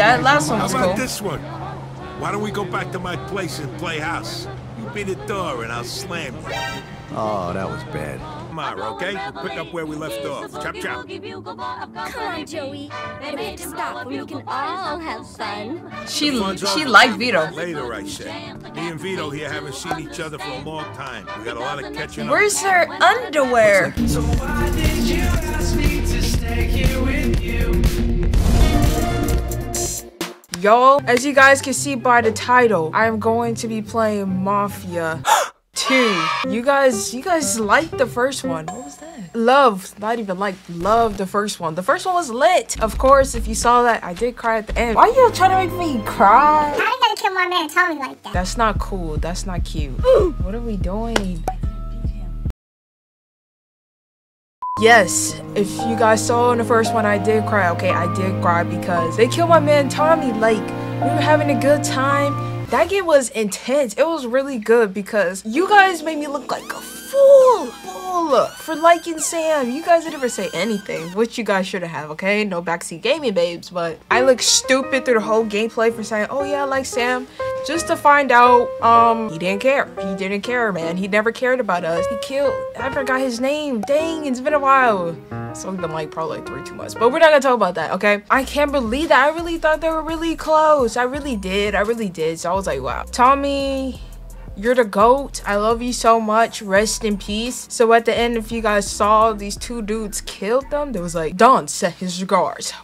That last one How about cool. this one? Why don't we go back to my place and play house? You be the door and I'll slam you. Oh, that was bad. Tomorrow, okay? We'll pick up where we left off. Chop chop. Come on, Joey. Gotta make it stop where we can all have fun. She Fun's she liked Vito. Later, I said. Me and Vito here haven't seen each other for a long time. We got a lot of catching up. Where's her underwear? Y'all, as you guys can see by the title, I'm going to be playing Mafia 2. You guys, you guys liked the first one. What was that? Love, not even like, love the first one. The first one was lit. Of course, if you saw that, I did cry at the end. Why are you trying to make me cry? I ain't gotta kill my man Tommy like that. That's not cool. That's not cute. what are we doing? Yes, if you guys saw in the first one, I did cry. Okay, I did cry because they killed my man Tommy. Like, we were having a good time. That game was intense. It was really good because you guys made me look like a fool. Fool. For liking Sam. You guys didn't ever say anything, which you guys should have, okay? No backseat gaming babes, but I look stupid through the whole gameplay for saying, oh yeah, I like Sam just to find out um he didn't care. He didn't care man. He never cared about us. He killed i forgot his name. Dang it's been a while. So we've been like probably like three two months. But we're not gonna talk about that okay? I can't believe that. I really thought they were really close. I really did. I really did. So i was like wow. Tommy you're the GOAT. I love you so much. Rest in peace. So at the end, if you guys saw these two dudes killed them, there was like, Don set his regards.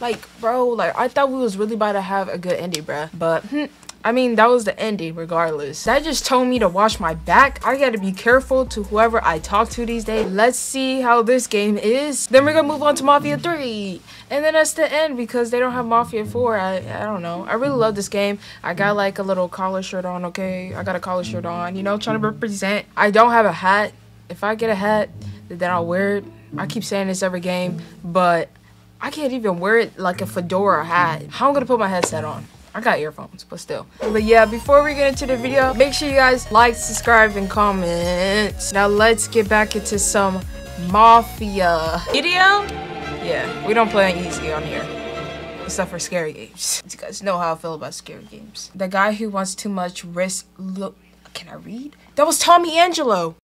Like, bro, like, I thought we was really about to have a good ending, bruh. But, hmm, I mean, that was the ending regardless. That just told me to watch my back. I gotta be careful to whoever I talk to these days. Let's see how this game is. Then we're gonna move on to Mafia 3. And then that's the end because they don't have Mafia 4. I, I don't know. I really love this game. I got like a little collar shirt on, okay? I got a collar shirt on, you know, trying to represent. I don't have a hat. If I get a hat, then I'll wear it. I keep saying this every game, but I can't even wear it like a fedora hat. How am I gonna put my headset on? I got earphones, but still. But yeah, before we get into the video, make sure you guys like, subscribe, and comment. Now let's get back into some Mafia. Video? Yeah, we don't play on easy on here. Except for scary games. You guys know how I feel about scary games. The guy who wants too much risk, look, can I read? That was Tommy Angelo.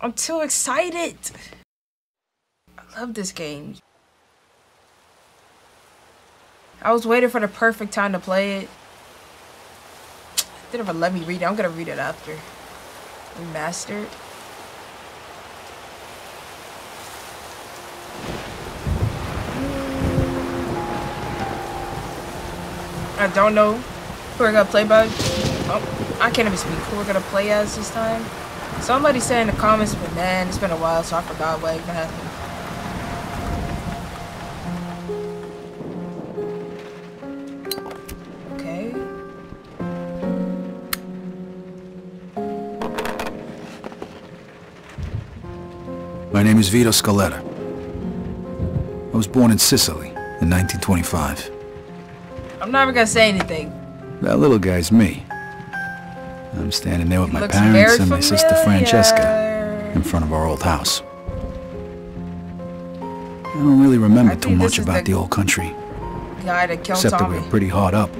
I'm too excited. I love this game. I was waiting for the perfect time to play it. Didn't even let me read it. I'm gonna read it after. Remastered. I don't know who we're gonna play by. Oh, I can't even speak. Who we're gonna play as this time? Somebody said in the comments, but man, it's been a while, so I forgot what even happened. My name is Vito Scaletta. I was born in Sicily in 1925. I'm never gonna say anything. That little guy's me. I'm standing there with my parents and my sister. Francesca in front of our old house. I don't really remember I too much about the- the old country, Guy that killed except that we were pretty hard up.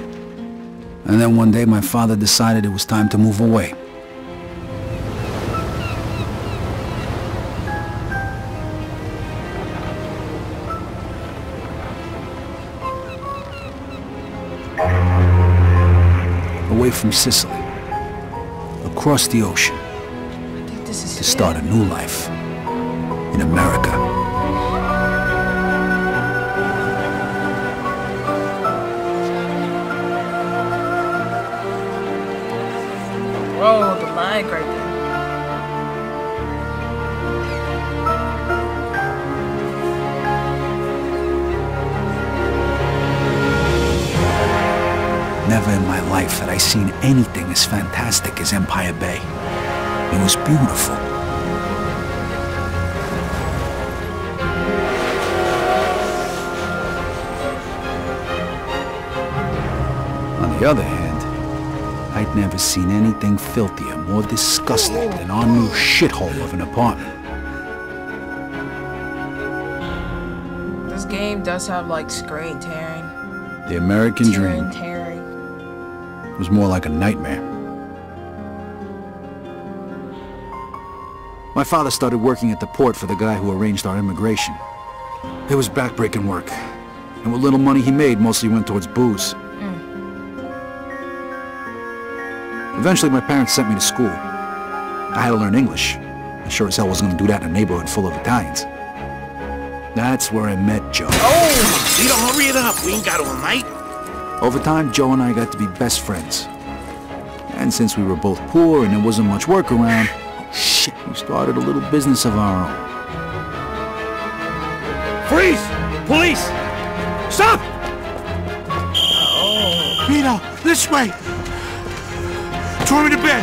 And then one day my father decided it was time to move away. From Sicily, across the ocean, I think this is to start a new life in America. Life had I seen anything as fantastic as Empire Bay. It was beautiful. On the other hand, I'd never seen anything filthier, more disgusting than our new shithole of an apartment. This game does have like screen tearing. The American dream tearing. was more like a nightmare. My father started working at the port for the guy who arranged our immigration. It was backbreaking work, and what little money he made mostly went towards booze. Eventually, my parents sent me to school. I had to learn English. I sure as hell wasn't going to do that in a neighborhood full of Italians. That's where I met Joe. Oh, Vito, hurry it up. We ain't got all night. Over time, Joe and I got to be best friends. And since we were both poor and there wasn't much work around, oh shit, we started a little business of our own. Freeze! Police! Stop! Oh. Vito, this way! Throw me to bed!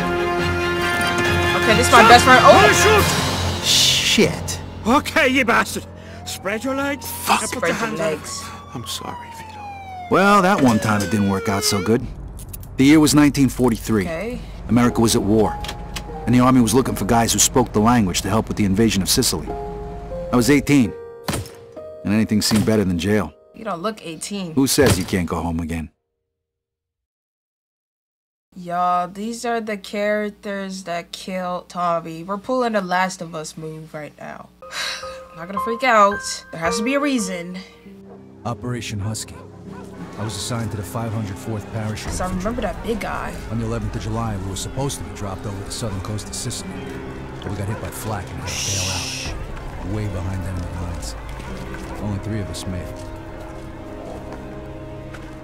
Okay, this is my best friend. Oh! Shoot. Shit. Okay, you bastard! Spread your legs. Fuck. Spread your your hands out. legs. I'm sorry, Vito. Well, that one time it didn't work out so good. The year was 1943. Okay. America was at war. And the army was looking for guys who spoke the language to help with the invasion of Sicily. I was 18. And anything seemed better than jail. You don't look 18. Who says you can't go home again? Y'all, these are the characters that killed Tommy. We're pulling a Last of Us move right now. I'm Not gonna freak out. There has to be a reason. Operation Husky. I was assigned to the 504th Parachute. Cause I remember that big guy. On the 11th of July, we were supposed to be dropped over the southern coast of Sicily. But we got hit by flak and had to bail out. Way behind enemy lines. Only three of us made it.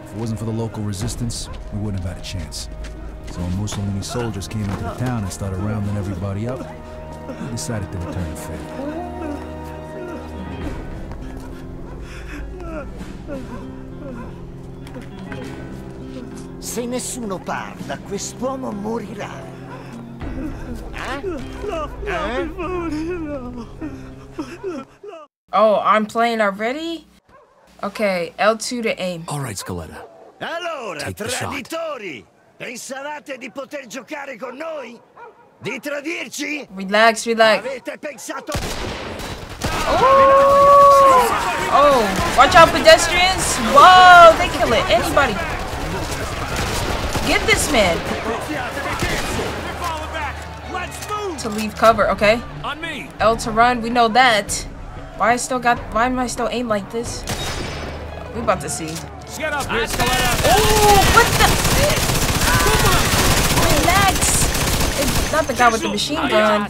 If it wasn't for the local resistance, we wouldn't have had a chance. So when Mussolini's soldiers came into the town and started rounding everybody up, we decided to return the favor. Se nessuno parla, quest'uomo morirà. Oh, I'm playing already? Okay, L2 to aim. All right, Scaletta. Allora, Take the shot. traditori, pensavate di poter giocare con noi? Di tradirci? Relax, relax. Avete pensato... Oh, watch out, pedestrians. Whoa, they kill it. Anybody. Get this man to leave cover, okay? On me! L to run, we know that. Why I still got, why am I still aim like this? We about to see. Get up here, Scaletta! Oh, what the? Relax. It's not the guy with the machine gun.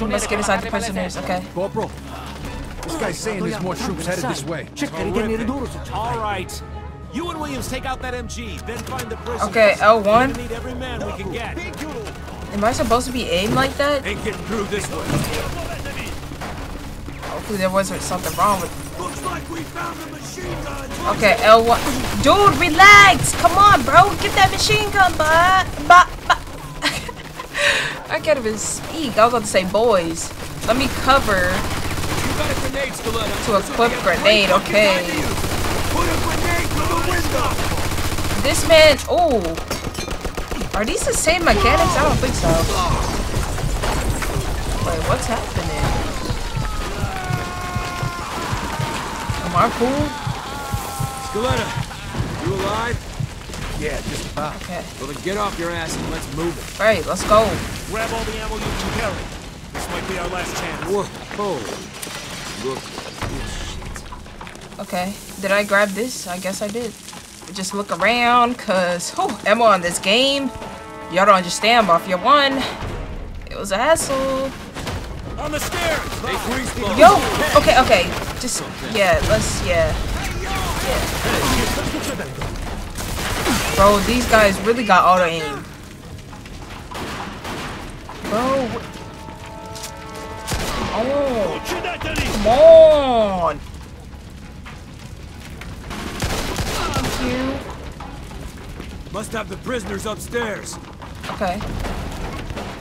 We must get inside the prisoners, okay? Corporal, this guy's saying there's more troops headed this way. All right. You and Williams take out that MG, then find the prisoners. Okay, L1. gonna need every man we can get. Am I supposed to be aimed like that? Ain't getting through this way. Hopefully there wasn't something wrong with Looks like we found a machine gun. Okay, L1. Dude, relax! Come on, bro! Get that machine gun, but but but. I can't even speak. I was about to say boys. Let me cover You a grenade, to equip grenade, okay. Put a grenade through the window. This man, oh. Are these the same mechanics? I don't think so. Wait, what's happening? Am I cool? Scaletta, you alive? Yeah, just about. Okay. Well, then get off your ass and let's move it. Alright, let's go. Grab all the ammo you can carry. This might be our last chance. Whoa. Look. Okay. Did I grab this? I guess I did. Just look around, cause oh, ammo on this game. Y'all don't understand, but if you won, it was a hassle. On the stairs. Hey. Yo, okay, okay. Just yeah, let's yeah. Yeah. Bro, these guys really got auto aim. Bro. Oh, come on. You. Must have the prisoners upstairs. Okay.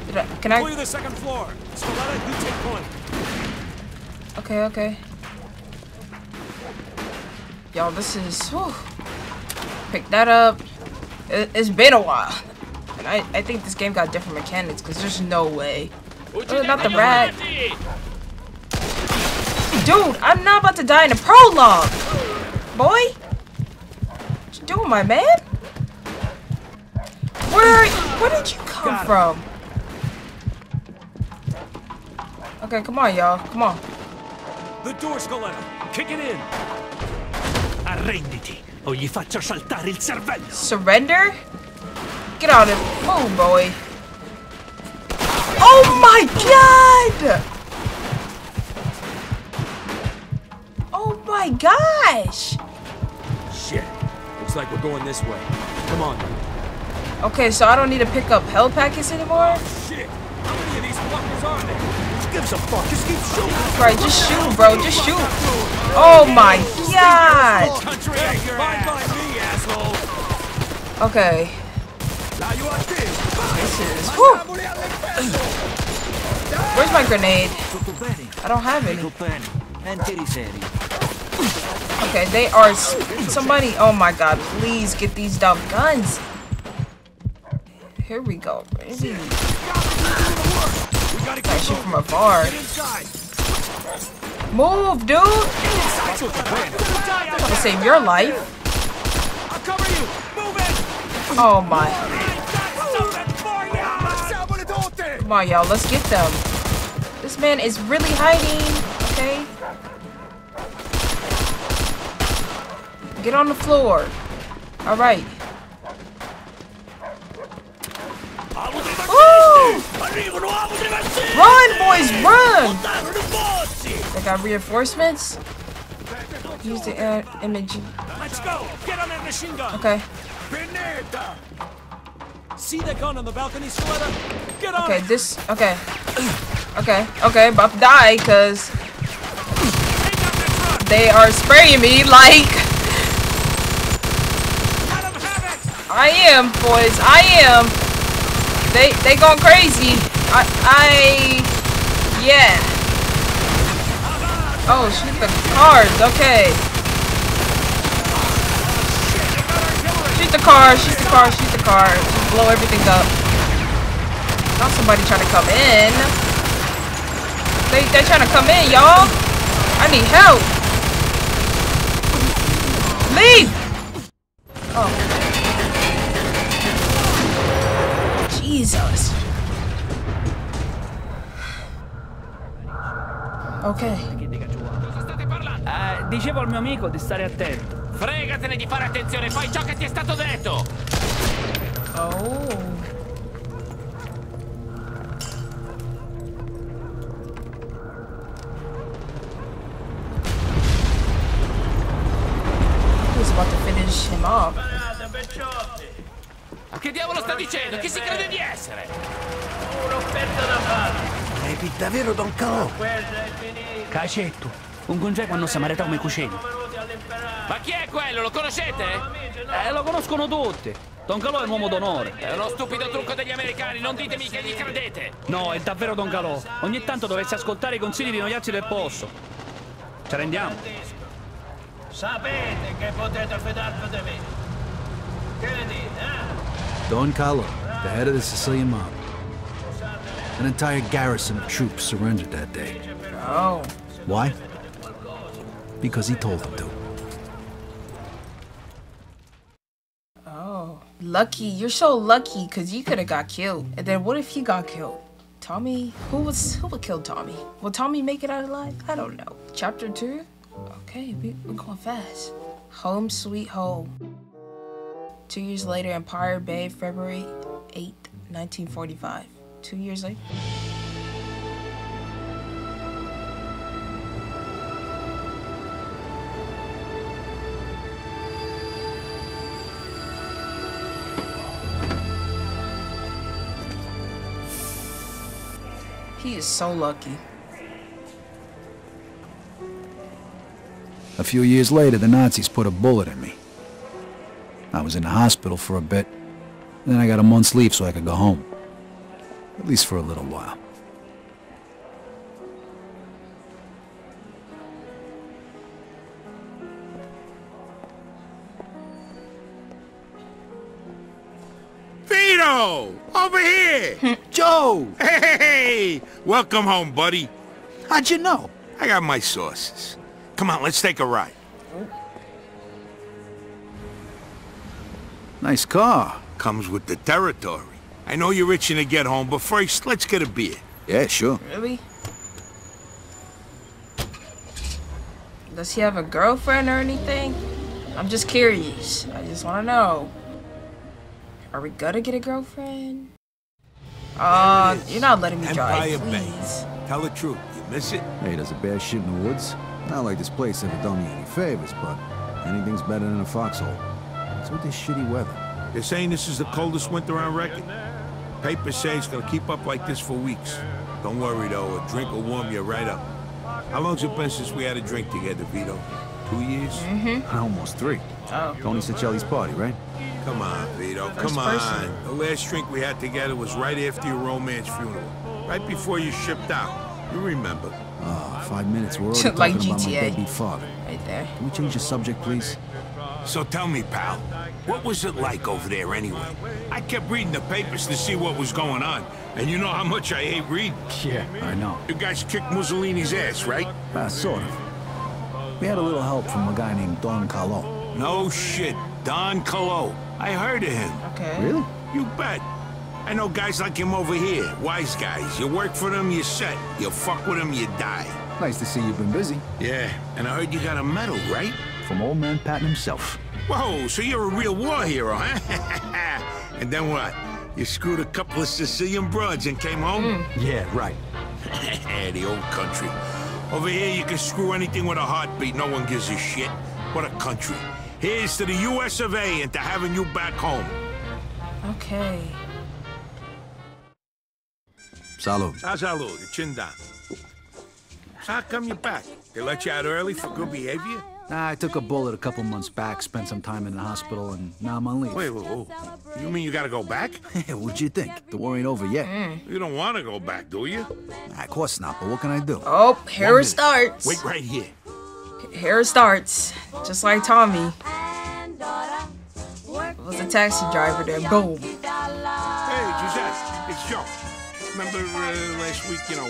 Did I, can I? Clear the second floor. Scaletta, you take point. Okay, okay. Y'all, this is. Whew. Pick that up. It, it's been a while. And I, I think this game got different mechanics because there's no way. Oh, not the rat. Dude, I'm not about to die in a prologue. Boy. Doing, my man? Where where did you come from? Okay, come on, y'all. Come on. The door, Scaletta! Kick it in! Arrenditi, o gli faccio saltare il cervello! Surrender? Get out of move, boy. Oh my god! Oh my gosh! Shit! Looks like we're going this way. Come on. Okay, so I don't need to pick up health packets anymore? Shit! How many of these fuckers are there? Who gives a fuck? Just keep shooting! Right, just shoot, bro. Just shoot. Oh my god! Country fine by me, asshole! Okay. Now you are this! This is. Whew. Where's my grenade? I don't have any. Okay, they are. Somebody. Oh my god, please get these dumb guns. Here we go. Gotta I shoot from afar. Move, dude! Gonna save your life. Oh my. Come on, y'all. Let's get them. This man is really hiding. Okay. Get on the floor. All right. Ooh! Arrivano altri vaccini! Run, boys, run! I! They got reinforcements. Use the air image. Let's go! Get on that machine gun! Okay. See that gun on the balcony, Scaletta? Get on Okay. This. Okay. Okay. Okay. About to die because Take out that truck! they are spraying me like I am, boys. I am. They they going crazy. I I yeah. Oh, shoot the cars. Okay. Shoot the car. Shoot the car. Shoot the car. Just blow everything up. Now somebody trying to come in. They they trying to come in, y'all. I need help. Leave. Oh. Jesus. Okay. Eh, dicevo al mio amico di stare attento. Fregatene di fare attenzione, fai ciò che ti è stato detto! Oh. He's about to finish him off. Che diavolo sta dicendo? Chi si crede di essere? È davvero Don Calò? Cacetto. Un congeco quando samarità come cucina. Ma chi è quello? Lo conoscete? Eh, lo conoscono tutti. Don Calò è un uomo d'onore. È uno stupido trucco degli americani, non ditemi che gli credete! No, è davvero Don Calò. Ogni tanto dovresti ascoltare i consigli di noiazzi del posto. Ci rendiamo? Sapete che potete fidarvi di me. Che ne dite, eh? Don Calò, the head of the Sicilian mob. An entire garrison of troops surrendered that day. Oh. Why? Because he told them to. Oh. Lucky. You're so lucky because you could have got killed. And then what if he got killed? Tommy? Who was who would kill Tommy? Will Tommy make it out alive? I don't know. Chapter two? Okay, we, we're going fast. Home sweet home. Two years later, Empire Bay, February 8, 1945. Two years later. He is so lucky. A few years later, the Nazis put a bullet in me. I was in the hospital for a bit. Then I got a month's leave so I could go home. At least for a little while. Vito! Over here! Joe! hey! Welcome home, buddy. How'd you know? I got my sources. Come on, let's take a ride. Nice car. Comes with the territory. I know you're itching to get home, but first, let's get a beer. Yeah, sure. Really? Does he have a girlfriend or anything? I'm just curious. I just want to know. Are we gonna get a girlfriend? Uh, you're not letting me Empire drive, Bay. please. Tell the truth. You miss it? Hey, does a bear shit in the woods? Not like this place ever done me any favors, but anything's better than a foxhole. What's with this shitty weather? They're saying this is the coldest winter on record. Papers say it's gonna keep up like this for weeks. Don't worry though, a drink will warm you right up. How long's it been since we had a drink together, Vito? Two years? Mm-hmm. Almost three. Oh. Tony Sicelli's party, right? Come on, Vito, First come on. person. The last drink we had together was right after your romance funeral. Right before you shipped out. You remember. Ah, five minutes. We're already Like talking about my baby father. Right there. Can we change the subject, please? So tell me, pal, what was it like over there anyway? I kept reading the papers to see what was going on, and you know how much I hate reading. Yeah, I know. You guys kicked Mussolini's ass, right? Ah, sort of. We had a little help from a guy named Don Calò. No shit. Don Calò. I heard of him. Okay. Really? You bet. I know guys like him over here. Wise guys. You work for them, you set. You fuck with them, you die. Nice to see you've been busy. Yeah, and I heard you got a medal, right? From old man Patton himself. Whoa, so you're a real war hero, huh? and then what? You screwed a couple of Sicilian broads and came home? Hmm. Yeah, right. the old country. Over here, you can screw anything with a heartbeat. No one gives a shit. What a country. Here's to the U.S. of A. and to having you back home. Okay. Salud. Ah, salud, your chin down. How come you're back? They let you out early for good behavior? Nah, I took a bullet a couple months back, spent some time in the hospital, and now I'm on leave. Wait, wait, wait. You mean you gotta go back? What'd you think? The war ain't over yet. You don't want to go back, do you? Nah, of course not, but what can I do? Oh, here it starts. Wait right here. Here it starts. Just like Tommy. It Was a taxi driver there. Boom. Hey, Giuseppe, it's Joe. Remember uh, last week, you know,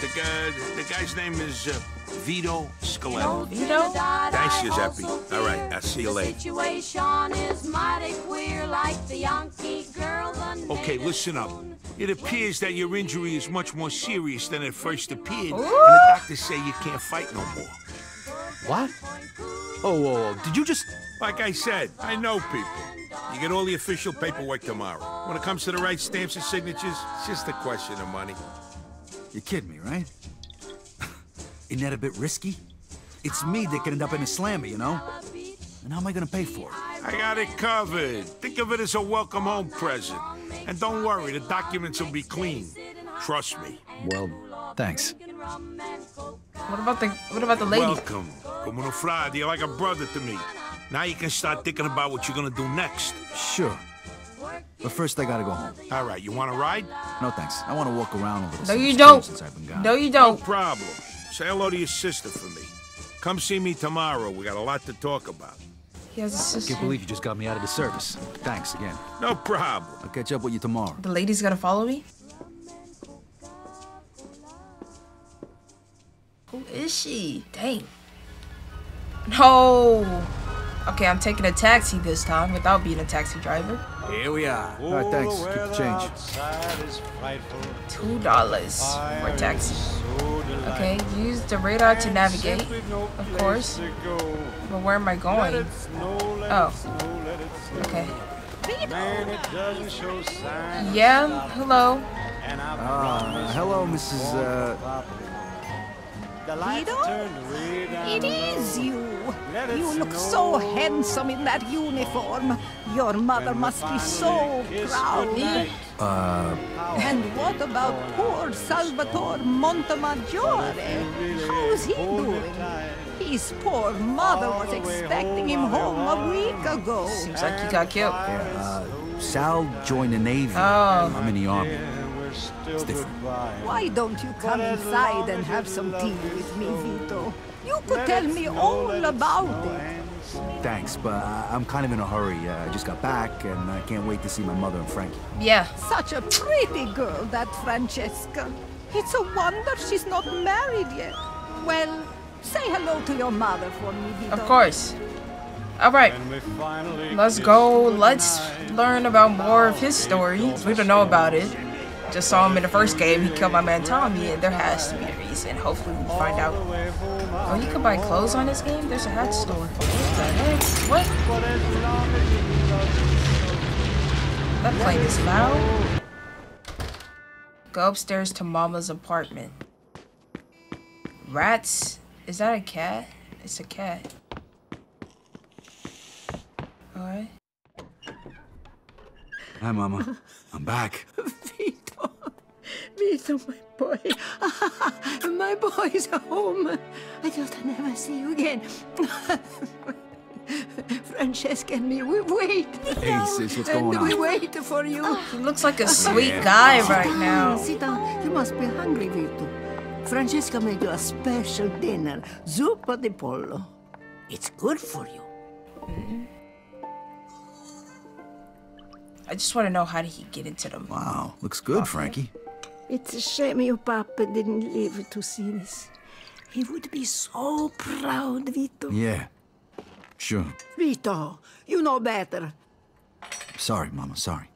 the guy, the guy's name is uh, Vito Scaletta. Vito? Thanks, Giuseppe. All right, I'll see you later. Situation is mighty queer, like the Yankee girl. Okay, listen up. It appears that your injury is much more serious than it first appeared, and the doctors say you can't fight no more. What? Oh, whoa, whoa, did you just... Like I said, I know people. You get all the official paperwork tomorrow. When it comes to the right stamps and signatures, it's just a question of money. You're kidding me, right? Isn't that a bit risky? It's me that could end up in a slammer, you know? And how am I gonna pay for it? I got it covered. Think of it as a welcome home present. And don't worry, the documents will be clean. Trust me. Well, thanks. What about the what about the lady? Welcome. Como no frade, you're like a brother to me. Now you can start thinking about what you're gonna do next. Sure. But first, I gotta go home. All right, you want to ride? No thanks. I want to walk around a little. No, you don't. Since I've been gone. No, you don't. problem. Say hello to your sister for me. Come see me tomorrow. We got a lot to talk about. He has a sister. Can't believe you just got me out of the service. Thanks again. No problem. I'll catch up with you tomorrow. The lady's gonna follow me? Who is she? Dang. No. Okay, I'm taking a taxi this time without being a taxi driver. Here we are. All right, thanks. Keep the change. Two dollars for a taxi. Okay, use the radar to navigate, of course. But where am I going? Oh. Okay. Yeah, hello. Uh, hello, Mrs. Uh, Guido? It is you. You look so handsome in that uniform. Your mother must be so proud. uh, And what about poor Salvatore Montemaggiore? How's he doing? His poor mother was expecting him home a week ago. Seems like he got killed. uh, Sal joined the Navy. Oh. I'm in the Army. It's different. Why don't you come inside and have some tea with me, Vito? You could tell me all about it. Thanks, but I- I'm kind of in a hurry. Uh, I just got back, and I can't wait to see my mother and Frankie. Yeah. Such a pretty girl, that Francesca. It's a wonder she's not married yet. Well, say hello to your mother for me, Vito. Of course. All right, let's go. Let's learn about more of his story. We don't know about it. Just saw him in the first game. He killed my man Tommy, and there has to be a reason. Hopefully, we find out. Oh, you can buy clothes on this game? There's a hat store. What the heck? What? That plane is loud. Go upstairs to Mama's apartment. Rats? Is that a cat? It's a cat. Alright. Hi, Mama. I'm back. Vito. Vito, my boy. my boy's home. I thought I'd never see you again. Francesca and me, we wait. Hey, sis, what's and going we wait for you. He looks like a sweet guy right now. Sit down. You must be hungry, Vito. Francesca made you a special dinner, zuppa di pollo. It's good for you. I just want to know how did he get into them. Wow, looks good, Frankie. It's a shame your papa didn't live to see this. He would be so proud, Vito. Yeah, sure. Vito, you know better. Sorry, Mama, sorry.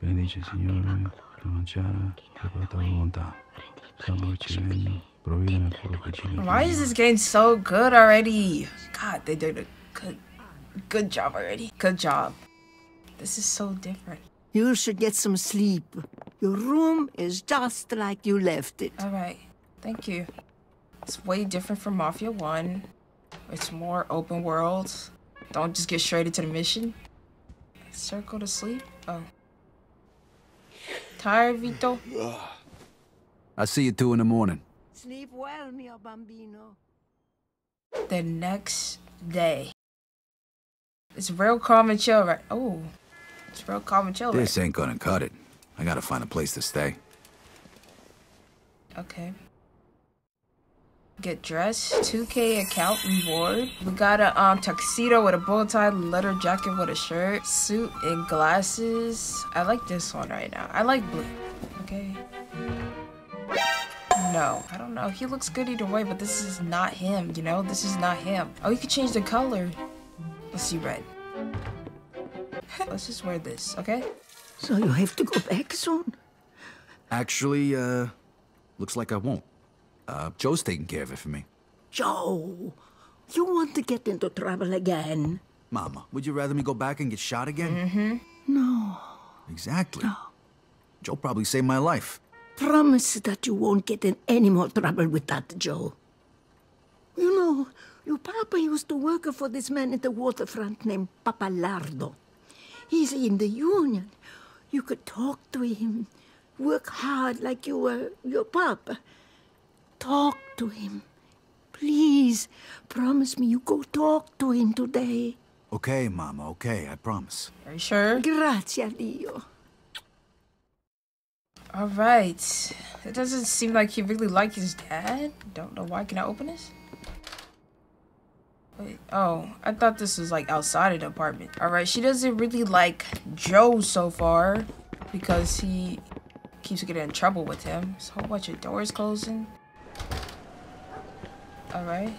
Benedice Signore, la mangiare, la tua volontà. Salvo il regno, provvide nel cuore vicino. Why is this game so good already? God, they did a good, good job already. Good job. This is so different. You should get some sleep. Your room is just like you left it. All right, thank you. It's way different from Mafia 1. It's more open world. Don't just get straight into the mission. Circle to sleep? Oh. Tired, Vito? I'll see you two in the morning. Sleep well, mio bambino. The next day. It's real calm and chill, right? Oh. It's real calm and chill, right? This ain't gonna cut it. I gotta find a place to stay. Okay. Get dressed, 2k account reward. We got a um tuxedo with a bow tie, leather jacket with a shirt, suit and glasses. I like this one right now. I like blue. Okay. No, I don't know. He looks good either way, but this is not him, you know? This is not him. Oh, you can change the color. Let's see red. Let's just wear this, okay? So you have to go back soon? Actually, uh, looks like I won't. Uh, Joe's taking care of it for me. Joe, you want to get into trouble again? Mama, would you rather me go back and get shot again? Mm-hmm. No. Exactly. Joe probably saved my life. Promise that you won't get in any more trouble with that, Joe. You know, your papa used to work for this man at the waterfront named Papalardo. He's in the union. You could talk to him, work hard like you were your papa. Talk to him. Please, promise me you go talk to him today. Okay, Mama, okay, I promise. Are you sure? Grazie a Dio. All right. It doesn't seem like he really liked his dad. Don't know why. Can I open this? Wait. Oh, I thought this was like outside of the apartment. All right. She doesn't really like Joe so far because he keeps getting in trouble with him. There's a whole bunch of doors closing. All right.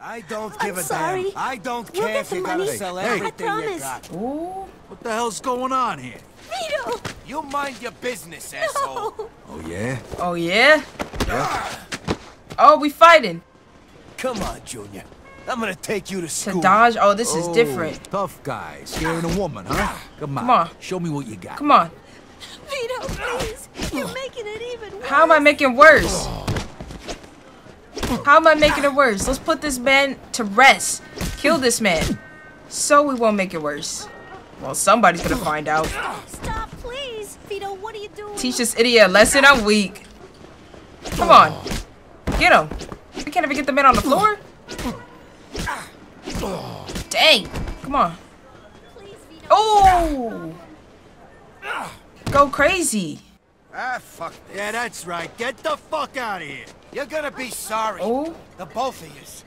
I don't I'm give a sorry. damn. I don't We'll care get if the you're gonna money. sell Hey, I everything you got. Ooh. What the hell's going on here? Vito! You mind your business, asshole. Oh, yeah? Oh yeah. Yeah? Oh, we fighting. Come on, Junior. I'm gonna take you to To school. dodge. Oh, this is Oh, different. Tough guy, scaring a woman, huh? Come on. Come on. Show me what you got. Come on. Vito, please! You're making it even worse! How am I making it worse? How am I making it worse? Let's put this man to rest. Kill this man. So we won't make it worse. Well, somebody's gonna find out. Stop, please! Vito, what are you doing? Teach this idiot a lesson. I'm weak. Come on. Get him. We can't even get the man on the floor. Dang. Come on. Oh. Go crazy. Ah, fuck this. Yeah, that's right. Get the fuck out of here. You're gonna be sorry. Oh. The both of yous.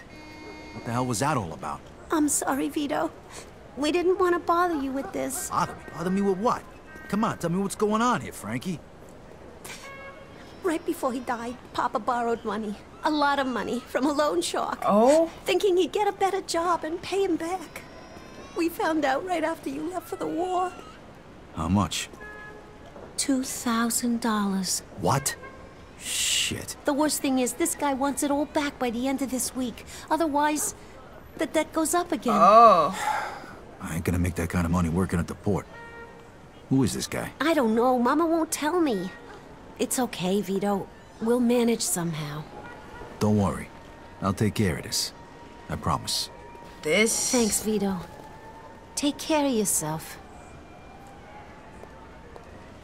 What the hell was that all about? I'm sorry, Vito. We didn't want to bother you with this. Bother me? Bother me with what? Come on, tell me what's going on here, Frankie. Right before he died, Papa borrowed money. A lot of money from a loan shark. Oh? Thinking he'd get a better job and pay him back. We found out right after you left for the war. How much? $2,000. What? Shit. The worst thing is, this guy wants it all back by the end of this week. Otherwise, the debt goes up again. Oh. I ain't gonna make that kind of money working at the port. Who is this guy? I don't know. Mama won't tell me. It's okay, Vito. We'll manage somehow. Don't worry. I'll take care of this. I promise. This? Thanks, Vito. Take care of yourself.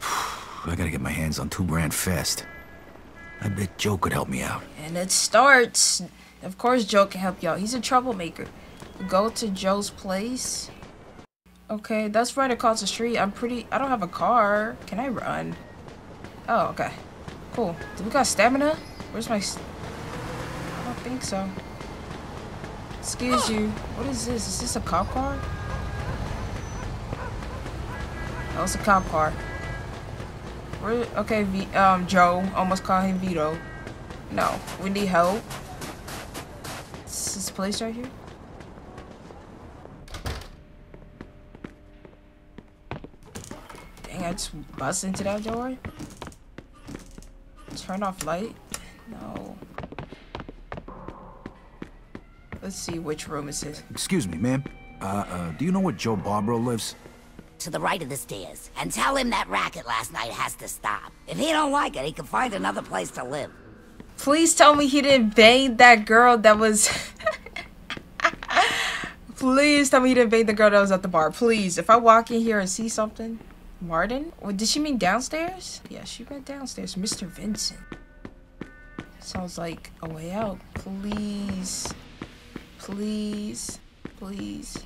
I gotta get my hands on two grand fast. I bet Joe could help me out. And it starts. Of course, Joe can help you out. He's a troublemaker. Go to Joe's place. Okay, that's right across the street. I'm pretty. I don't have a car. Can I run? Oh, okay. Cool. Do we got stamina? Where's my. Think so. Excuse you. What is this? Is this a cop car? Oh, it's a cop car. Where, okay, v, um, Joe. Almost call him Vito. No, we need help. Is this place right here? Dang, I just bust into that door. Turn off light? No. Let's see which room is this. Excuse me, ma'am. Uh, uh, do you know where Joe Barbaro lives? To the right of the stairs. And tell him that racket last night has to stop. If he don't like it, he can find another place to live. Please tell me he didn't bang that girl that was... Please tell me he didn't bang the girl that was at the bar. Please, if I walk in here and see something... Martin? Or did she mean downstairs? Yeah, she meant downstairs. Mr. Vincent. Sounds like a way out. Please. Please. Please.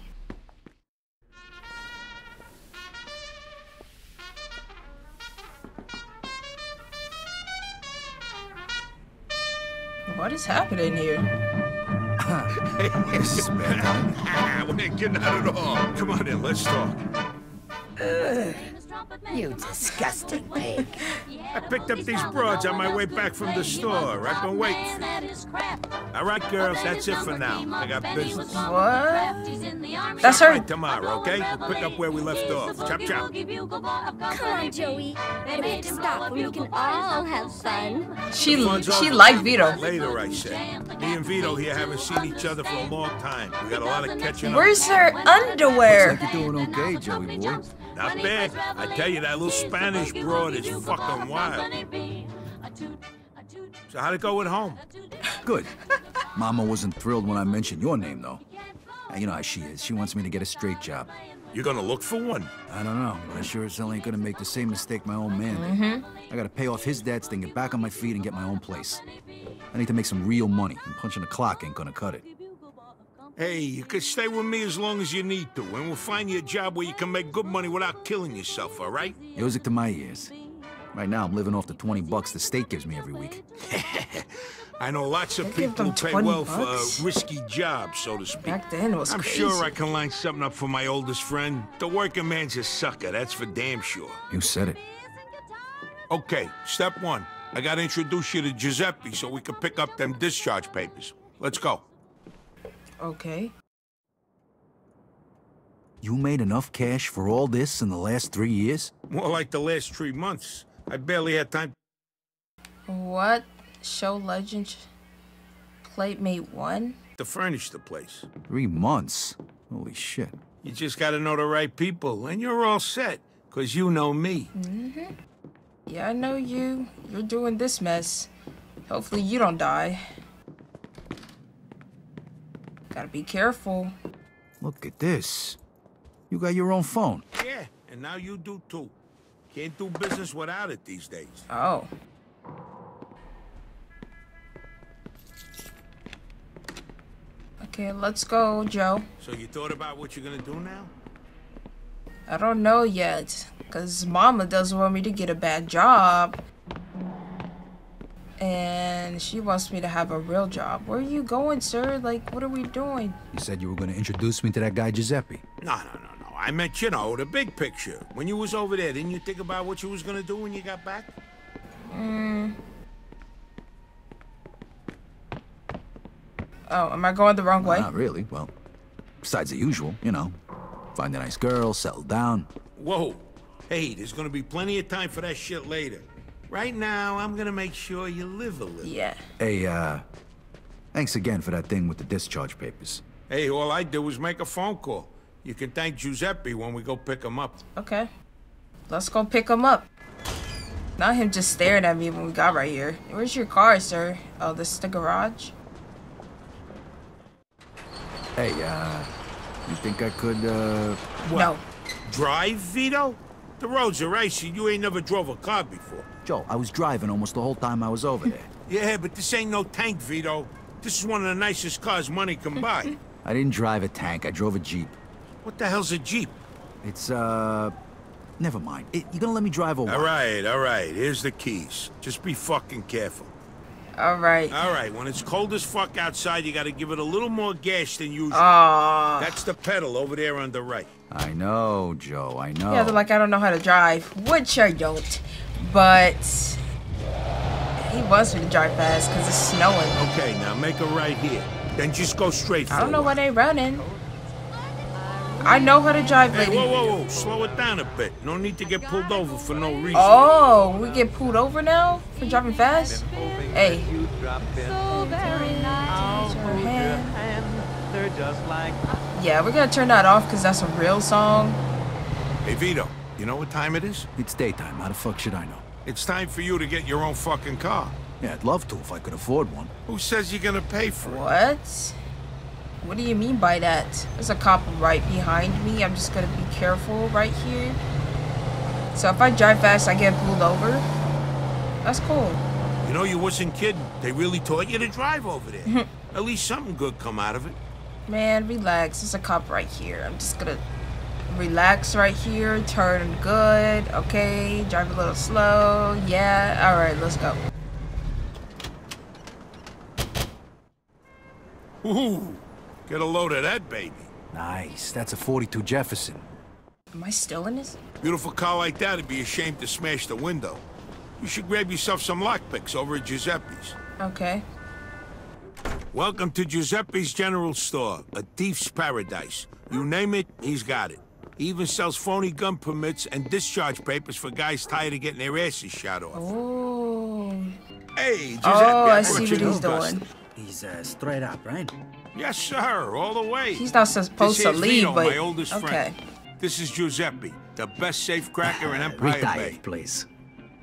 What is happening here? this is bad time. Ah, we ain't getting out at all. Come on in, let's talk. Ugh. You disgusting pig. I picked up these broads on my way back from the store. I've been waiting. All right, girls, that's it for now. I got business. What? That's her. Right tomorrow, okay? We'll pick up where we left off. Chop, chop. Come on, Joey. Better make it stop where we can all have fun. She Fun's she liked Vito. Later, I said. Me and Vito here haven't seen each other for a long time. We got a lot of catching up. Where's her underwear? Looks like you're doing okay, Joey boy. Not bad. I tell you, that little Spanish broad is fucking wild. So how'd it go at home? Good. Mama wasn't thrilled when I mentioned your name, though. You know how she is. She wants me to get a straight job. You're gonna look for one? I don't know, but I sure as hell ain't gonna make the same mistake my own man did. Mhm. I gotta pay off his debts, then get back on my feet and get my own place. I need to make some real money, and punching the clock ain't gonna cut it. Hey, you can stay with me as long as you need to, and we'll find you a job where you can make good money without killing yourself, all right? Music to my ears. Right now, I'm living off the 20 bucks the state gives me every week. I know lots of They people who pay well bucks? for risky jobs, so to speak. Back then it was I'm crazy. sure I can line something up for my oldest friend. The working man's a sucker, that's for damn sure. You said it. Okay, step one. I gotta introduce you to Giuseppe so we can pick up them discharge papers. Let's go. Okay. You made enough cash for all this in the last three years? More like the last three months. I barely had time. What? Show Legend Platemate 1? to furnish the place. Three months? Holy shit. You just gotta know the right people, and you're all set, because you know me. Mm-hmm. Yeah, I know you. You're doing this mess. Hopefully you don't die. Gotta be careful. Look at this. You got your own phone. Yeah, and now you do too. Can't do business without it these days. Oh. Okay, let's go, Joe. So you thought about what you're gonna do now? I don't know yet, because Mama doesn't want me to get a bad job. And she wants me to have a real job. Where are you going, sir? Like, what are we doing? You said you were going to introduce me to that guy Giuseppe. No, no, no, no. I meant, you know, the big picture. When you was over there, didn't you think about what you was gonna do when you got back? Mm. Oh, am I going the wrong way? Not really. Well, besides the usual, you know. Find a nice girl, settle down. Whoa. Hey, there's gonna be plenty of time for that shit later. Right now, I'm gonna make sure you live a little. Yeah. Hey, uh, thanks again for that thing with the discharge papers. Hey, all I do is make a phone call. You can thank Giuseppe when we go pick him up. Okay. Let's go pick him up. Not him just staring at me when we got right here. Where's your car, sir? Oh, this is the garage? Hey, uh, you think I could, uh... No. Drive, Vito? The roads are icy. You ain't never drove a car before. Joe, I was driving almost the whole time I was over there. Yeah, but this ain't no tank, Vito. This is one of the nicest cars money can buy. I didn't drive a tank, I drove a Jeep. what the hell's a Jeep? It's, uh... Never mind. It, you gonna let me drive over? All right, all right. Here's the keys. Just be fucking careful. All right. All right, when it's cold as fuck outside, you gotta give it a little more gas than usual. Aww. That's the pedal over there on the right. I know, Joe, I know. Yeah, they're like, I don't know how to drive, which I don't. But he me to drive fast because it's snowing. Okay, now make a right here. Then just go straight I don't know why they running. I know how to drive, lady. Hey, whoa, whoa, whoa. Slow it down a bit. No need to get pulled over for no reason. Oh, we get pulled over now for driving fast? Hey. So very nice. Her hand. They're just like Yeah, we're gonna turn that off because that's a real song. Hey, Vito, you know what time it is? It's daytime. How the fuck should I know? It's time for you to get your own fucking car. Yeah, I'd love to if I could afford one. Who says you're gonna pay for it? What? What do you mean by that? There's a cop right behind me. I'm just gonna be careful right here. So if I drive fast, I get pulled over. That's cool. You know, you wasn't kidding. They really taught you to drive over there. At least something good come out of it. Man, relax. There's a cop right here. I'm just gonna relax right here. Turn good. Okay. Drive a little slow. Yeah. All right. Let's go. Ooh, get a load of that baby. Nice. That's a 42 Jefferson. Am I still in this? Beautiful car like that would be ashamed to smash the window. You should grab yourself some lockpicks over at Giuseppe's. Okay. Welcome to Giuseppe's General Store, a thief's paradise. You name it, he's got it. He even sells phony gun permits and discharge papers for guys tired of getting their asses shot off. Oh. Hey, Giuseppe, Oh, I brought see what he's new custom. doing. He's uh, straight up, right? Yes, sir, all the way. He's not supposed this to here's leave, Vito, but my oldest okay. friend. This is Giuseppe, the best safe cracker in Empire Bay. Retired, please.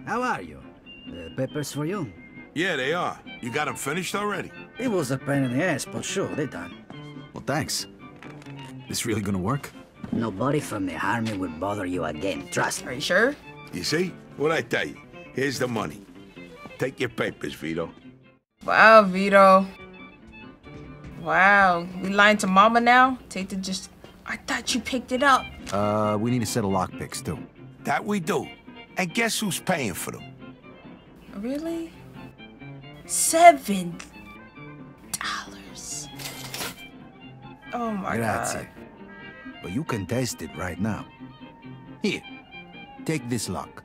How are you? The papers for you? Yeah, they are. You got them finished already? It was a pain in the ass, but sure, they're done. Well, thanks. This really gonna work? Nobody from the army will bother you again, trust me. Are you sure? You see? What'd I tell you? Here's the money. Take your papers, Vito. Wow, Vito. Wow. We lying to mama now? Take the just. I thought you picked it up. Uh, we need a set of lockpicks, too. That we do. And guess who's paying for them? Really? Seven dollars. Oh my Grazie. god. But you can test it right now. Here, take this lock.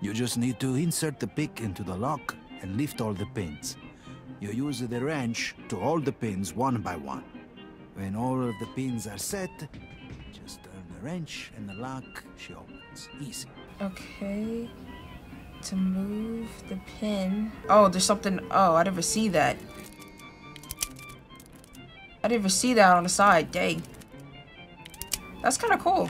You just need to insert the pick into the lock and lift all the pins. You use the wrench to hold the pins one by one. When all of the pins are set, just turn the wrench and the lock she opens. Easy. Okay. To move the pin. Oh, there's something. Oh, I never see that. I didn't even see that on the side. Dang. That's kind of cool.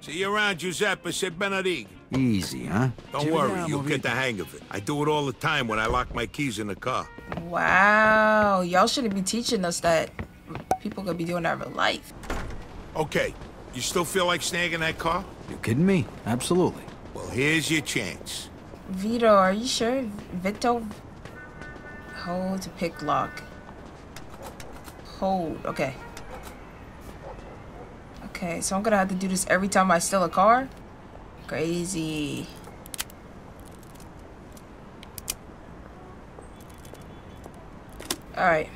See you around, Giuseppe said Benedict. Easy, huh? Don't worry, you'll get the hang of it. I do it all the time when I lock my keys in the car. Wow. Y'all shouldn't be teaching us that. People could be doing that in real life. Okay, you still feel like snagging that car? You kidding me? Absolutely. Well, here's your chance. Vito, are you sure? Vito? Hold to pick lock. Hold. Okay. Okay, so I'm gonna have to do this every time I steal a car? Crazy. Alright.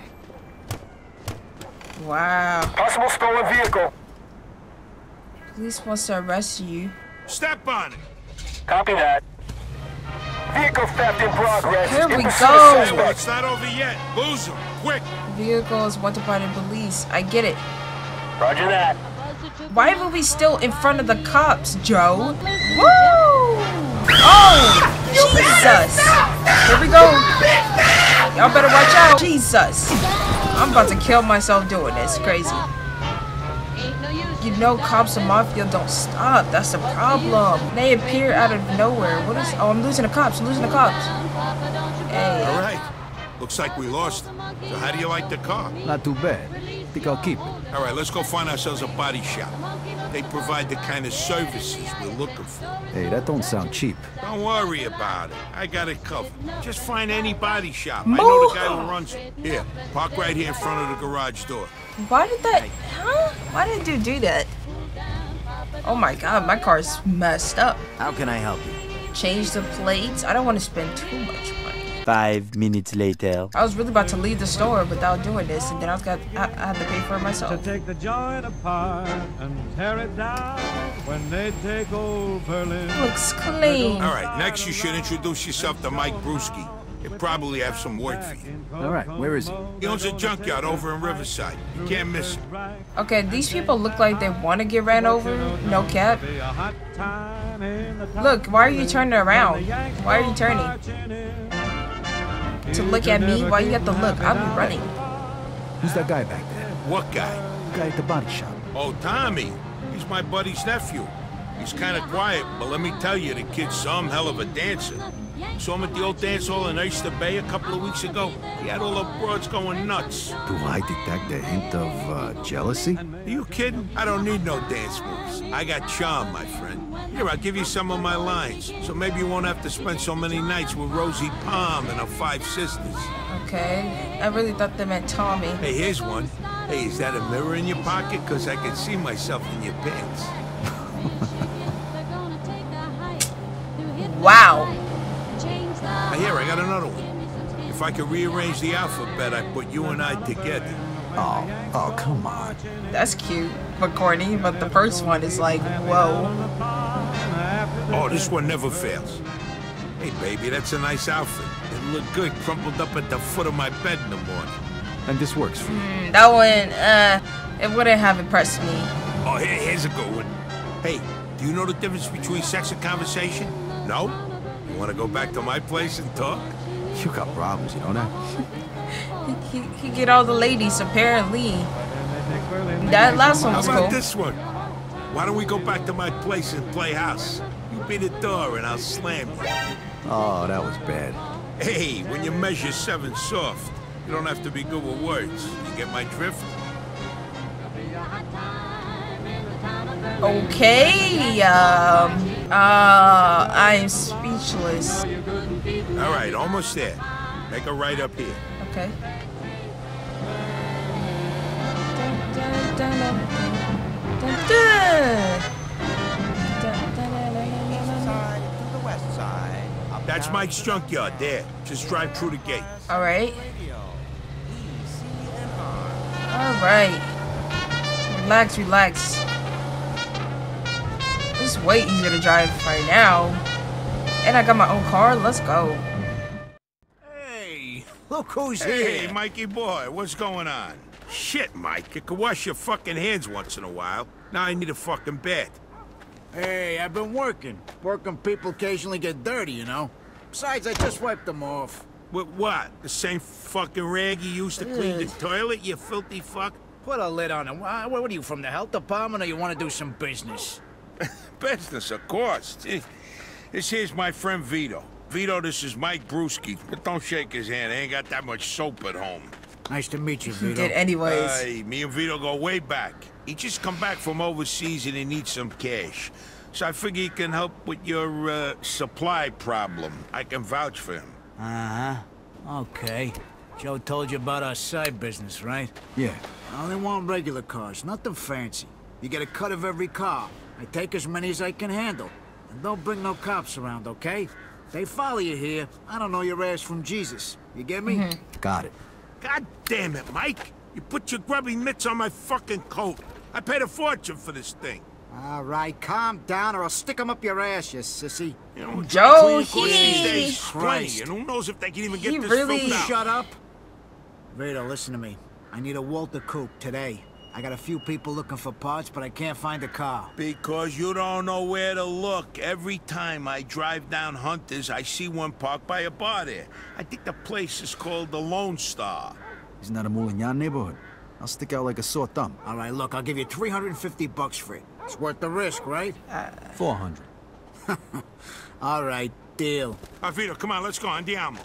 Wow. Possible stolen vehicle. Police wants to arrest you. Step on it. Copy that. Vehicle theft in progress. Here we go. well, it's not over yet. Lose them, quick. Vehicles wanted by the police. I get it. Roger that. Why were we still in front of the cops, Joe? Woo! Oh, Jesus! Here we go. Y'all better watch out. Jesus. I'm about to kill myself doing this. Crazy. You know cops and mafia don't stop. That's the problem. They appear out of nowhere. What is... Oh, I'm losing the cops. I'm losing the cops. Hey. All right. Looks like we lost. So how do you like the car? Not too bad. Think I'll keep it. All right, let's go find ourselves a body shop. They provide the kind of services we're looking for. Hey, that don't sound cheap. Don't worry about it. I got it covered. Just find any body shop. I know the guy who runs it. Here, park right here in front of the garage door. Why did that... Huh? Why did you do that? Oh my god, my car's messed up. How can I help you? Change the plates. I don't want to spend too much money. Five minutes later. I was really about to leave the store without doing this, and then I was got I, I had to pay for it myself. To myself. take the joint apart and tear it down when they take old Berlin. Looks clean. All right, next you should introduce yourself to Mike Bruski. He'll probably have some work for you. All right, where is he? He owns a junkyard over in Riverside. You can't miss him. Okay, these people look like they want to get ran over. No cap. Look, why are you turning around? Why are you turning? To look at me? while you have to look? I'll be running. Who's that guy back there? What guy? The guy at the body shop. Oh, Tommy. He's my buddy's nephew. He's kind of quiet, but let me tell you, the kid's some hell of a dancer. Saw him at the old dance hall in Oyster Bay a couple of weeks ago. He had all the broads going nuts. Do I detect a hint of uh, jealousy? Are you kidding? I don't need no dance moves. I got charm, my friend. Here, I'll give you some of my lines, so maybe you won't have to spend so many nights with Rosie Palm and her five sisters. Okay. I really thought they meant Tommy. Hey, here's one. Hey, is that a mirror in your pocket? Because I can see myself in your pants. Wow. Hey, here, I got another one. If I could rearrange the alphabet, I'd put you and I together. Oh, oh, come on. That's cute, but corny. But the first one is like, whoa. Oh, this one never fails. Hey, baby, that's a nice outfit. It look good crumpled up at the foot of my bed in the morning. And this works for you. Mm, that one, uh, it wouldn't have impressed me. Oh, here's a good one. Hey, do you know the difference between sex and conversation? No? You want to go back to my place and talk? You got problems, you know that? He, he get all the ladies, apparently. That last one was cool. How about cool. this one? Why don't we go back to my place and play house? You be the door and I'll slam you. Oh, that was bad. Hey, when you measure seven soft, you don't have to be good with words. You get my drift? Okay, um, uh, I'm speechless. All right, almost there. Make a right up here. Okay. That's Mike's junkyard there. Just drive through the gate. All right. All right. Relax, relax. It's way easier to drive right now. And I got my own car. Let's go. Hey, look who's Hey, here. Mikey boy, what's going on? Shit, Mike, you could wash your fucking hands once in a while. Now I need a fucking bed. Hey, I've been working. Working people occasionally get dirty, you know? Besides, I just wiped them off. With what? The same fucking rag you used to clean the toilet, you filthy fuck? Put a lid on it. Wha- What, are you, from the health department, or you want to do some business? Business, of course. This here's my friend Vito. Vito, this is Mike Bruski. But don't shake his hand. I ain't got that much soap at home. Nice to meet you, He Vito. did anyways. Hey, me and Vito go way back. He just come back from overseas and he needs some cash. So I figure he can help with your uh, supply problem. I can vouch for him. Uh-huh. Okay. Joe told you about our side business, right? Yeah. I only want regular cars, nothing fancy. You get a cut of every car. I take as many as I can handle. And don't bring no cops around, okay? They follow you here. I don't know your ass from Jesus. You get me? Got it. God damn it, Mike! You put your grubby mitts on my fucking coat. I paid a fortune for this thing. All right, calm down, or I'll stick 'em up your ass, you sissy. You know, Joe, he- Christ. and who knows if they can even get this really- filmed out. Shut up. Vito, listen to me. I need a Walter Coupe today. I got a few people looking for parts, but I can't find a car. Because you don't know where to look. Every time I drive down Hunters, I see one parked by a bar there. I think the place is called the Lone Star. Isn't that a Moulignan neighborhood? I'll stick out like a sore thumb. All right, look, I'll give you 350 bucks for it. It's worth the risk, right? Uh, 400. All right, deal. Alvito, come on, let's go. Andiamo.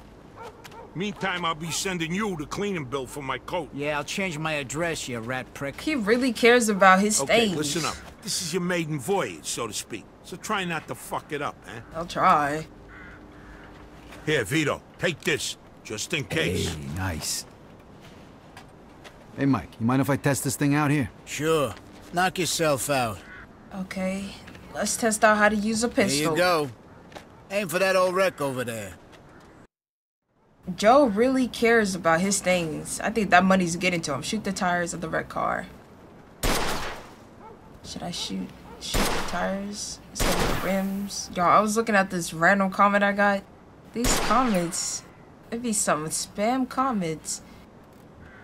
Meantime, I'll be sending you the cleaning bill for my coat. Yeah, I'll change my address, you rat prick. He really cares about his Okay, stains. listen up. This is your maiden voyage, so to speak. So try not to fuck it up, eh? I'll try. Here, Vito, take this, just in case. Hey, nice. Hey, Mike, you mind if I test this thing out here? Sure. Knock yourself out. Okay, let's test out how to use a There pistol. you go. Aim for that old wreck over there. Joe really cares about his things. I think that money's getting to him. Shoot the tires of the red car. Should I shoot shoot the tires instead of the rims? Y'all, I was looking at this random comment I got. These comments, it'd be some spam comments.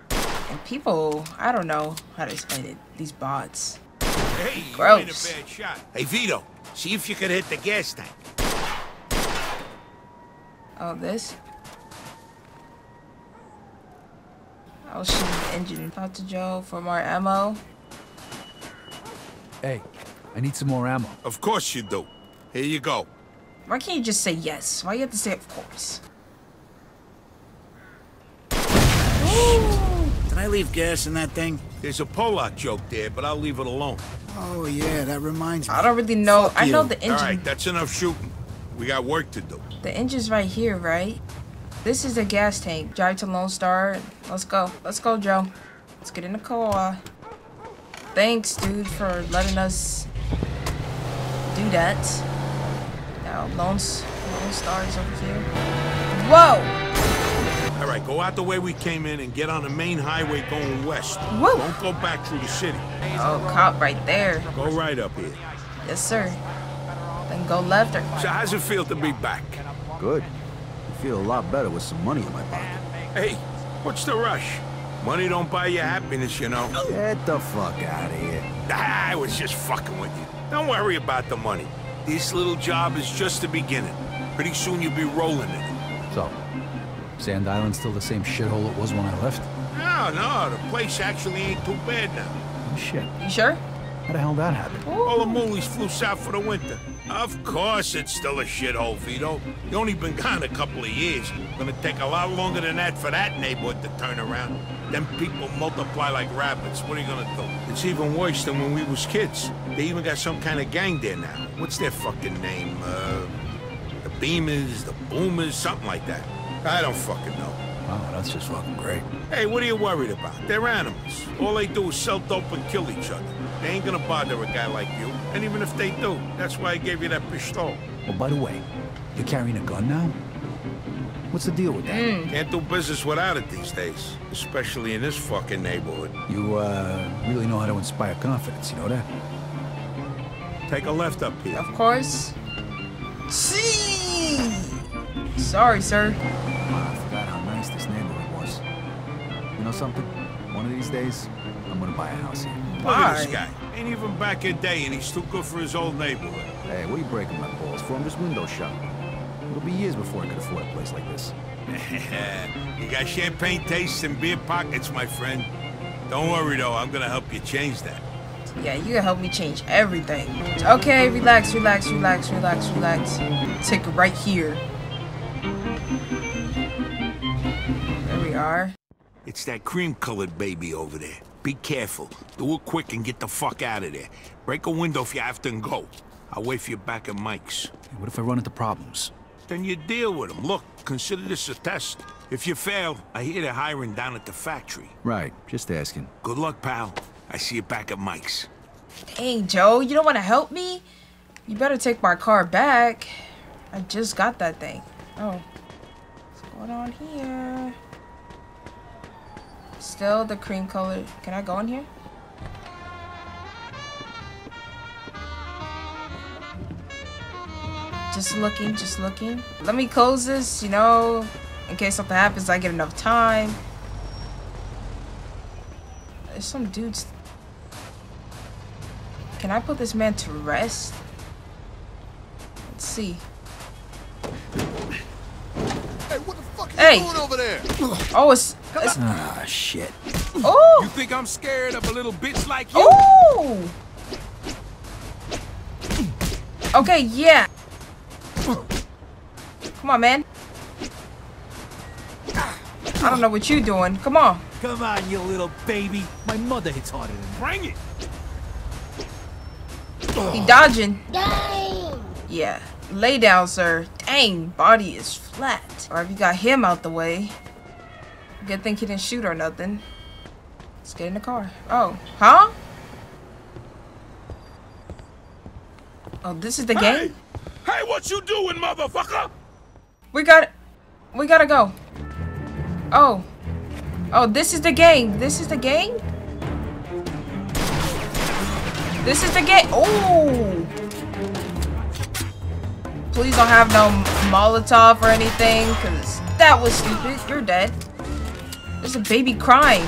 And people, I don't know how to explain it. These bots. Hey, Gross. made a bad shot. Hey, Vito, see if you can hit the gas tank. Oh, this? I'll shoot the engine. Talk to Joe for more ammo. Hey, I need some more ammo. Of course you do. Here you go. Why can't you just say yes? Why you have to say of course? Did I leave gas in that thing? There's a Polak joke there, but I'll leave it alone. Oh, yeah, that reminds me. I don't really know. Fuck I know you. the engine. right, that's enough shooting. We got work to do. The engine's right here, right? This is the gas tank. Drive to Lone Star. Let's go. Let's go, Joe. Let's get in the car. Thanks, dude, for letting us do that. Now, Lone, Lone Star is over here. Whoa! All right, go out the way we came in and get on the main highway going west. Whoa. Don't go back through the city. Oh, cop right there. Go right up here. Yes, sir. Then go left or... So how's it feel to be back? Good. I feel a lot better with some money in my pocket. Hey, what's the rush? Money don't buy you happiness, you know. Get the fuck out of here. Ah, I was just fucking with you. Don't worry about the money. This little job is just the beginning. Pretty soon you'll be rolling in it. So, Sand Island's still the same shithole it was when I left? No, no, the place actually ain't too bad now. Oh, shit. You sure? How the hell that happen? All the moolies flew south for the winter. Of course it's still a shithole, Vito. You only been gone a couple of years. Gonna take a lot longer than that for that neighborhood to turn around. Them people multiply like rabbits. What are you gonna do? It's even worse than when we was kids. They even got some kind of gang there now. What's their fucking name? Uh, the Beamers, the Boomers, something like that. I don't fucking know. Wow, that's just fucking great. Hey, what are you worried about? They're animals. All they do is sell dope and kill each other. They ain't gonna bother a guy like you. And even if they do, that's why I gave you that pistol. Oh, by the way, you're carrying a gun now? What's the deal with that? Can't do business without it these days, especially in this fucking neighborhood. You, uh, really know how to inspire confidence, you know that? Take a left up here. Of course. See. Sorry, sir. Ah, I forgot how nice this neighborhood was. You know something? One of these days, I'm gonna buy a house here. Look at this guy. Ain't even back in day, and he's too good for his old neighborhood. Hey, what are you breaking my balls for? I'm just window shopping. It'll be years before I could afford a place like this. you got champagne tastes and beer pockets, my friend. Don't worry, though. I'm gonna help you change that. Yeah, you can help me change everything. Okay, relax, relax, relax, relax, relax. Take it right here. There we are. It's that cream-colored baby over there. Be careful. Do it quick and get the fuck out of there. Break a window if you have to and go. I'll wait for you back at Mike's. Hey, what if I run into problems? Then you deal with them. Look, consider this a test. If you fail, I hear they're hiring down at the factory. Right, just asking. Good luck, pal. I see you back at Mike's. Dang, Joe, you don't want to help me? You better take my car back. I just got that thing. Oh. What's going on here? Still the cream color. Can I go in here? Just looking, just looking. Let me close this, you know, in case something happens, I get enough time. There's some dudes. Can I put this man to rest? Let's see. Hey. doing over there? Oh, it's. it's Ah, shit. oh! You think I'm scared of a little bitch like you? Oh! Okay, yeah. Come on, man. I don't know what you're doing. Come on. Come on, you little baby. My mother hits harder than that. Bring it. He dodging. Yeah. Lay down, sir. Dang, body is flat. Alright, we got him out the way. Good thing he didn't shoot or nothing. Let's get in the car. Oh, huh? Oh, this is the Hey! game? Hey, what you doing, motherfucker? We got We gotta go. Oh. Oh, this is the gang. This is the gang? This is the gang. Oh. Please don't have no Molotov or anything, because that was stupid. You're dead. There's a baby crying.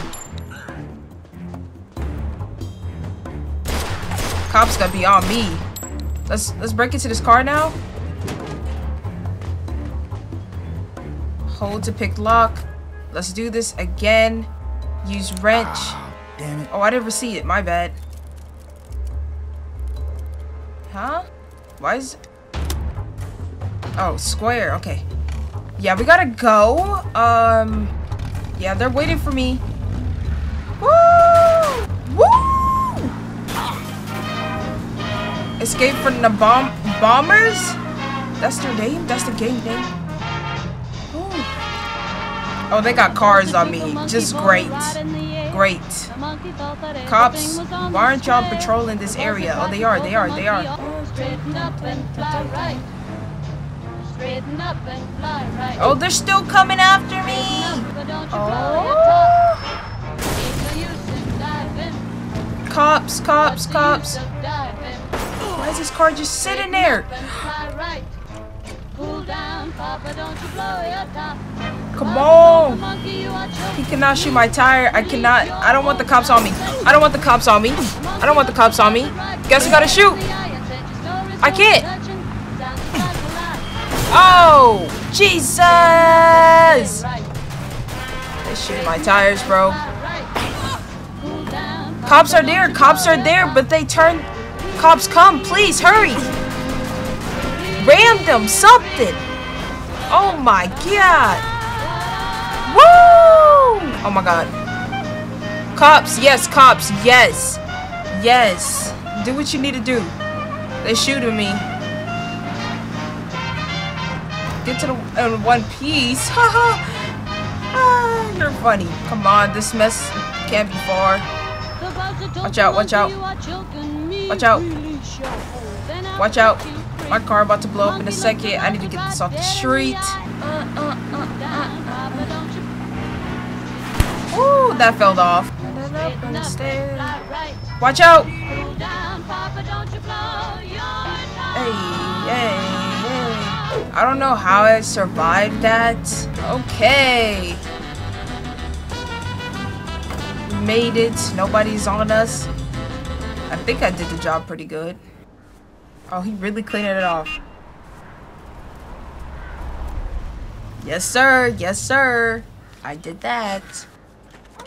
Cops gonna be on me. Let's let's break into this car now. Hold to pick lock. Let's do this again. Use wrench. Ah, damn it. Oh, I didn't see it. My bad. Huh? Why is... Oh, square. Okay. Yeah, we gotta go. Um... Yeah, they're waiting for me. Woo! Woo! Escape from the bomb bombers? That's their name? That's the gang name? Oh, they got cars on me. Just great. Great. Cops, why aren't y'all patrolling this area? Oh, they are, they are, they are. Oh, they're still coming after me! Oh. Cops, cops, cops. Why is this car just sitting there? Come on! He cannot shoot my tire. I cannot. I don't want the cops on me. I don't want the cops on me. I don't want the cops on me. Guess I gotta shoot. I can't. Oh, Jesus! They shoot my tires, bro. Cops are there. Cops are there, but they turn. Cops come, please hurry. Them, something. Oh my god. Woo! Oh my god. Cops, yes, cops, yes. Yes. Do what you need to do. They shooting me. Get to the in one piece. Haha. ah, you're funny. Come on, this mess can't be far. Watch out, watch out. Watch out. Watch out. My car about to blow up in a second. I need to get this off the street. Ooh, that fell off. Watch out! Hey, hey. I don't know how I survived that. Okay. Made it. Nobody's on us. I think I did the job pretty good. Oh, he really cleaned it off. Yes, sir. Yes, sir. I did that.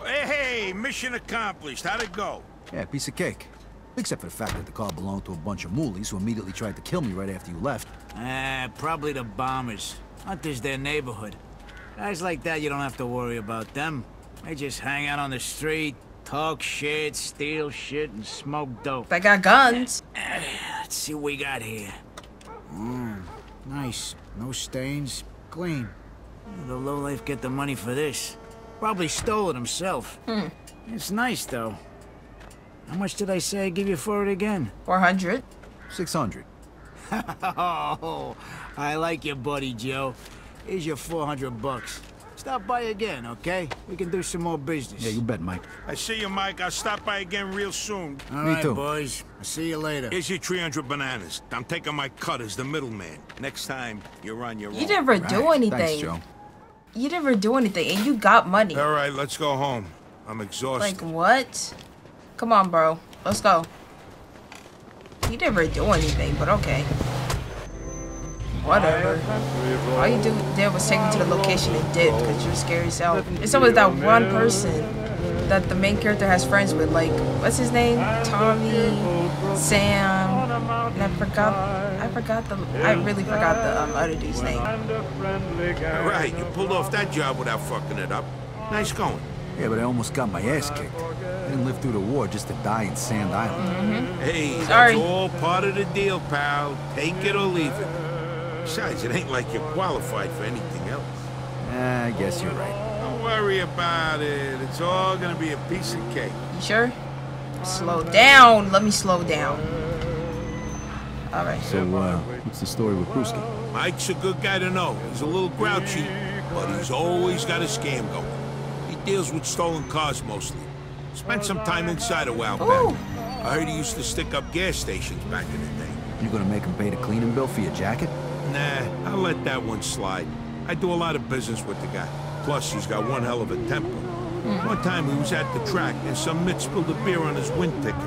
Hey, hey, mission accomplished. How'd it go? Yeah, piece of cake. Except for the fact that the car belonged to a bunch of moolies who immediately tried to kill me right after you left. Ah, probably the bombers. Hunter's their neighborhood. Guys like that, you don't have to worry about them. They just hang out on the street, talk shit, steal shit, and smoke dope. They got guns. Let's see what we got here. Mm, nice. No stains. Clean. The lowlife get the money for this. Probably stole it himself. Hmm. It's nice, though. How much did I say I'd give you for it again? 400. 600. oh, I like you, buddy, Joe. Here's your 400 bucks. Stop by again, okay? We can do some more business. Yeah, you bet, Mike. I see you, Mike. I'll stop by again real soon. All Me right, too. boys. I'll see you later. Here's your 300 bananas. I'm taking my cut as the middleman. Next time, you're on your own. You never do anything. Thanks, Joe. You never do anything, and you got money. All right, let's go home. I'm exhausted. Like what? Come on, bro. Let's go. You never do anything, but okay. Whatever. All you do did was take me to the location and dip because you're scary as hell. It's always that one person that the main character has friends with. Like, what's his name? Tommy, Sam, and I forgot. I forgot the. I really forgot the um, other dude's name. All right, you pulled off that job without fucking it up. Nice going. Yeah, but I almost got my ass kicked. I didn't live through the war just to die in Sand Island. Hey, that's all part of the deal, pal. Take it or leave it. Besides, it ain't like you're qualified for anything else. Ah, I guess you're right. Don't worry about it. It's all gonna be a piece of cake. You sure? Slow down. Let me slow down. All right. So, uh, what's the story with Bruski? Mike's a good guy to know. He's a little grouchy, but he's always got a scam going. He deals with stolen cars mostly. Spent some time inside a while back. I heard he used to stick up gas stations back in the day. You gonna make him pay the cleaning bill for your jacket? Nah, I'll let that one slide. I do a lot of business with the guy. Plus, he's got one hell of a temper. Hmm. One time he was at the track and some mitt spilled a beer on his wind ticket.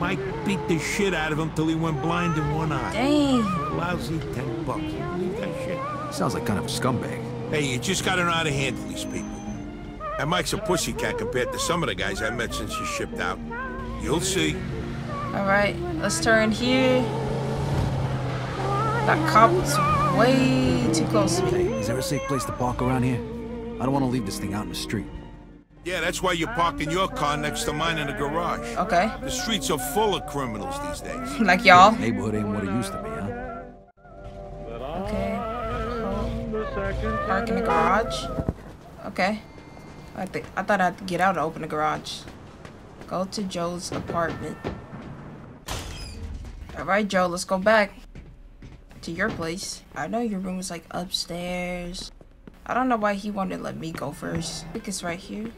Mike beat the shit out of him till he went blind in one eye. Dang. Lousy ten bucks. You believe that shit? Sounds like kind of a scumbag. Hey, you just gotta know how to handle these people. And Mike's a pussycat compared to some of the guys I met since you shipped out. You'll see. All right. Let's turn here. That cop's way too close to me. Hey, is there a safe place to park around here? I don't want to leave this thing out in the street. Yeah, that's why you're parking your car next to mine in the garage. Okay. The streets are full of criminals these days. Like y'all. Neighborhood ain't what it used to be, huh? Okay. Park in the garage. Okay. I think I thought I had to get out and open the garage. Go to Joe's apartment. Alright, Joe, let's go back to your place. I know your room is like upstairs. I don't know why he wanted to let me go first. I think it's right here.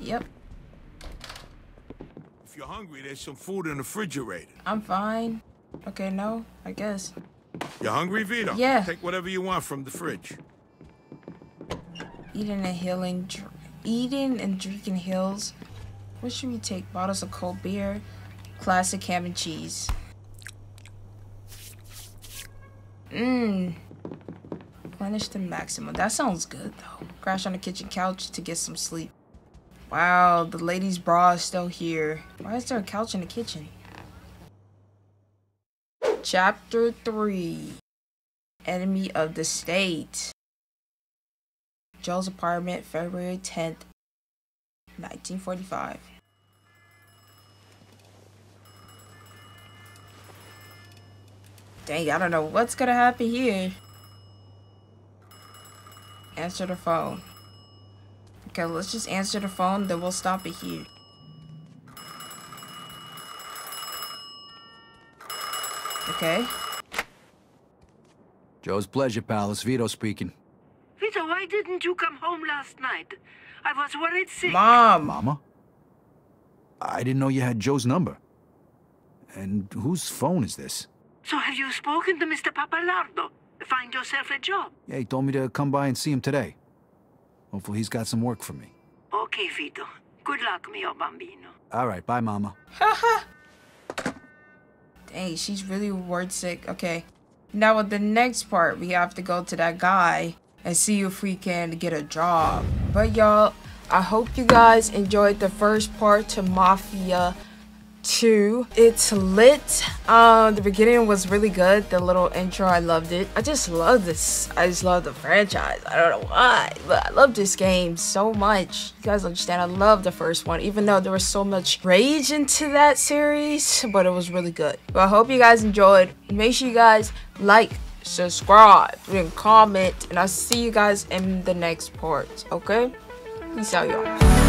Yep, If you're hungry, there's some food in the refrigerator. I'm fine. Okay, no, I guess. You hungry, Vito? Yeah. Take whatever you want from the fridge. Eating and healing, eating and drinking hills. What should we take? Bottles of cold beer, classic ham and cheese. Mmm. Replenish the maximum. That sounds good though. Crash on the kitchen couch to get some sleep. Wow, the lady's bra is still here. Why is there a couch in the kitchen? Chapter 3 Enemy of the State. Joe's apartment, February 10th, 1945. Dang, I don't know what's gonna happen here. Answer the phone. Okay, let's just answer the phone, then we'll stop it here. Okay. Joe's pleasure, pal. It's Vito speaking. Vito, why didn't you come home last night? I was worried sick. Mom. Mama? I didn't know you had Joe's number. And whose phone is this? So have you spoken to Mr. Pappalardo? Find yourself a job. Yeah, he told me to come by and see him today. Hopefully he's got some work for me. Okay, Vito. Good luck, mio bambino. All right, bye, Mama. Dang, she's really word sick. Okay. Now with the next part, we have to go to that guy and see if we can get a job. But y'all, I hope you guys enjoyed the first part to Mafia 2. It's lit. Um, the beginning was really good. The little intro, I loved it. I just love this. I just love the franchise. I don't know why, but I love this game so much. You guys understand? I love the first one, even though there was so much rage into that series, but it was really good. But I hope you guys enjoyed. Make sure you guys like, subscribe, and comment, and I'll see you guys in the next part. Okay? Peace out, y'all.